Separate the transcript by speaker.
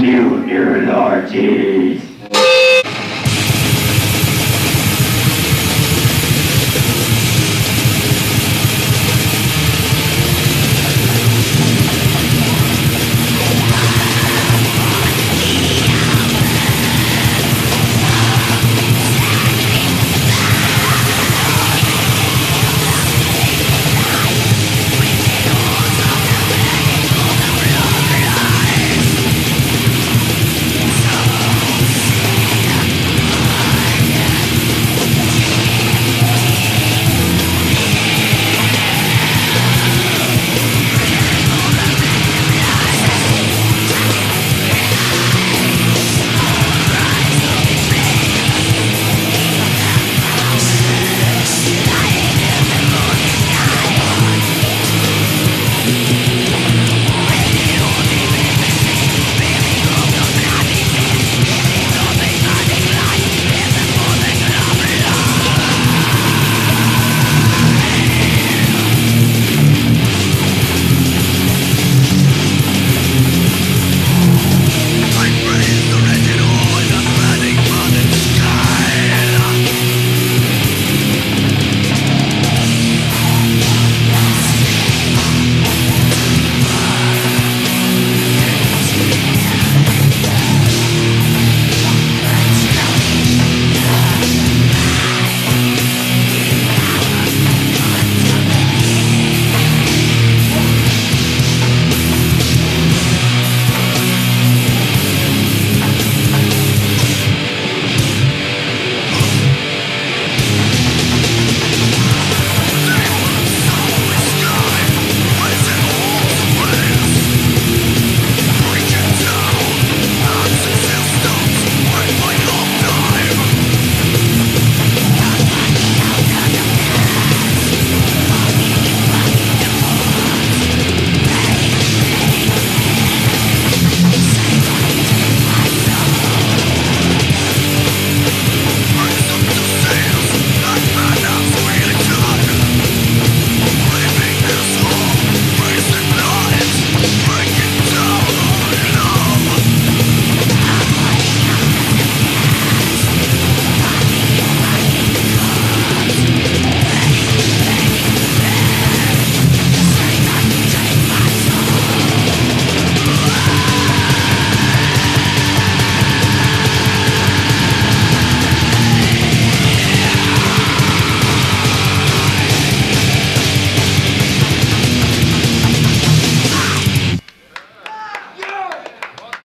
Speaker 1: Junior Lorties.